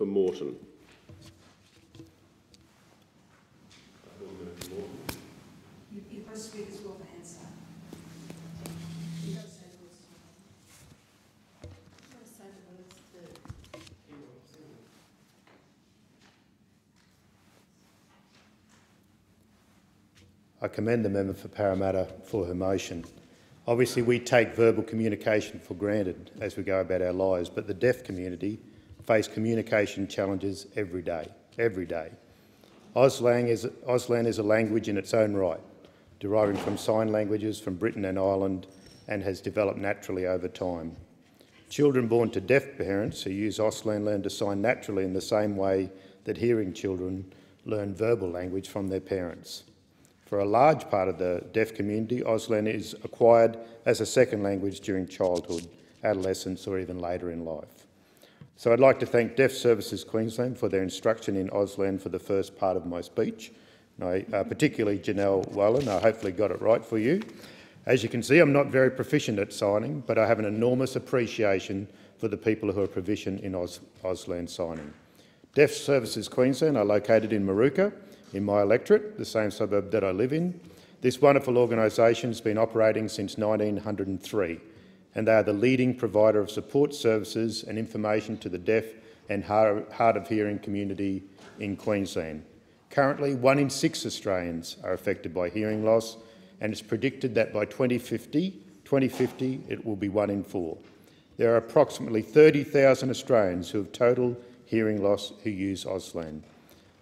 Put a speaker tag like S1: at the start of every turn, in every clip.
S1: for
S2: that
S3: I commend the member for Parramatta for her motion. Obviously, we take verbal communication for granted as we go about our lives, but the deaf community face communication challenges every day, every day. Auslan is, Auslan is a language in its own right, deriving from sign languages from Britain and Ireland and has developed naturally over time. Children born to deaf parents who use Auslan learn to sign naturally in the same way that hearing children learn verbal language from their parents. For a large part of the deaf community, Auslan is acquired as a second language during childhood, adolescence or even later in life. So I'd like to thank Deaf Services Queensland for their instruction in Auslan for the first part of my speech. And I, uh, particularly Janelle Wallen, I hopefully got it right for you. As you can see, I'm not very proficient at signing, but I have an enormous appreciation for the people who are proficient in Aus Auslan signing. Deaf Services Queensland are located in Moorooka, in my electorate, the same suburb that I live in. This wonderful organisation has been operating since 1903 and they are the leading provider of support services and information to the deaf and hard of hearing community in Queensland. Currently, one in six Australians are affected by hearing loss and it's predicted that by 2050, 2050 it will be one in four. There are approximately 30,000 Australians who have total hearing loss who use Auslan.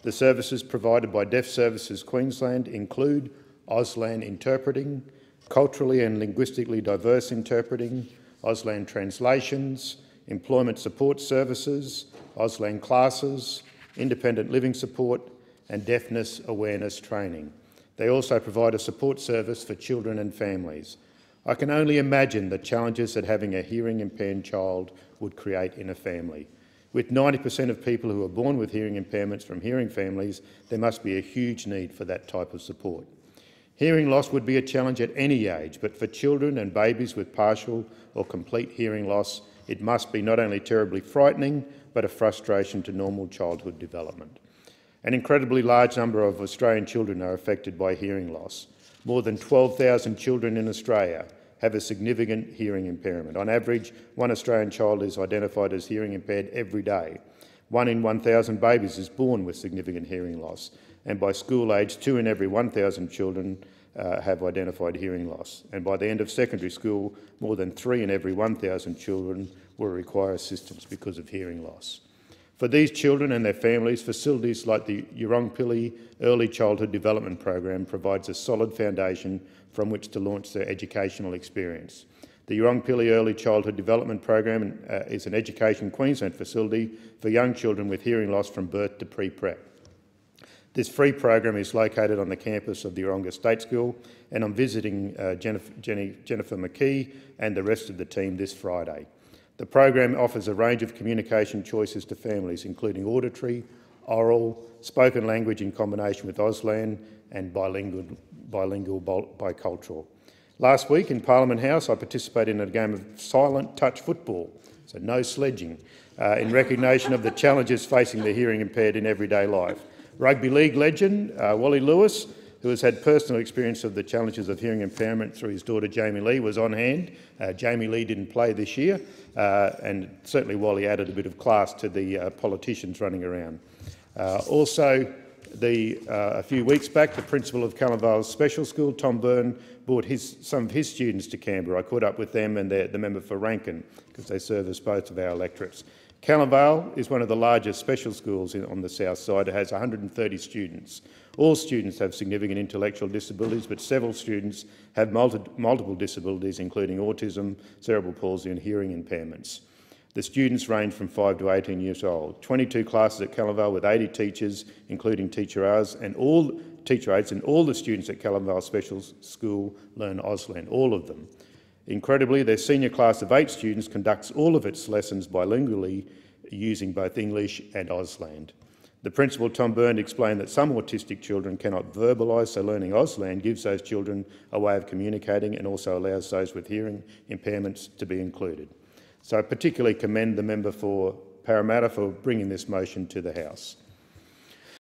S3: The services provided by Deaf Services Queensland include Auslan interpreting, culturally and linguistically diverse interpreting, Auslan translations, employment support services, Auslan classes, independent living support and deafness awareness training. They also provide a support service for children and families. I can only imagine the challenges that having a hearing impaired child would create in a family. With 90% of people who are born with hearing impairments from hearing families, there must be a huge need for that type of support. Hearing loss would be a challenge at any age, but for children and babies with partial or complete hearing loss, it must be not only terribly frightening, but a frustration to normal childhood development. An incredibly large number of Australian children are affected by hearing loss. More than 12,000 children in Australia have a significant hearing impairment. On average, one Australian child is identified as hearing impaired every day. One in 1,000 babies is born with significant hearing loss, and by school age, two in every 1,000 children uh, have identified hearing loss. And by the end of secondary school, more than three in every 1,000 children will require assistance because of hearing loss. For these children and their families, facilities like the Yurongpili Early Childhood Development Program provides a solid foundation from which to launch their educational experience. The Yurongpili Early Childhood Development Program uh, is an Education Queensland facility for young children with hearing loss from birth to pre-prep. This free program is located on the campus of the Yeronga State School and I'm visiting uh, Jennifer, Jenny, Jennifer McKee and the rest of the team this Friday. The program offers a range of communication choices to families, including auditory, oral, spoken language in combination with Auslan and bilingual, bilingual bicultural. Last week in Parliament House, I participated in a game of silent touch football, so no sledging, uh, in recognition of the challenges facing the hearing impaired in everyday life. Rugby league legend uh, Wally Lewis, who has had personal experience of the challenges of hearing impairment through his daughter Jamie Lee, was on hand. Uh, Jamie Lee didn't play this year, uh, and certainly Wally added a bit of class to the uh, politicians running around. Uh, also, the, uh, a few weeks back, the principal of Calamvale Special School, Tom Byrne, brought his, some of his students to Canberra. I caught up with them and the member for Rankin, because they serve as both of our electorates. Vale is one of the largest special schools in, on the south side. It has 130 students. All students have significant intellectual disabilities, but several students have multi multiple disabilities, including autism, cerebral palsy and hearing impairments. The students range from 5 to 18 years old. 22 classes at Vale with 80 teachers, including teacher hours, and all teacher aides, and all the students at Vale Special School learn Auslan, all of them. Incredibly, their senior class of eight students conducts all of its lessons bilingually using both English and Auslan. The principal, Tom Byrne, explained that some autistic children cannot verbalise, so learning Auslan gives those children a way of communicating and also allows those with hearing impairments to be included. So I particularly commend the member for Parramatta for bringing this motion to the House.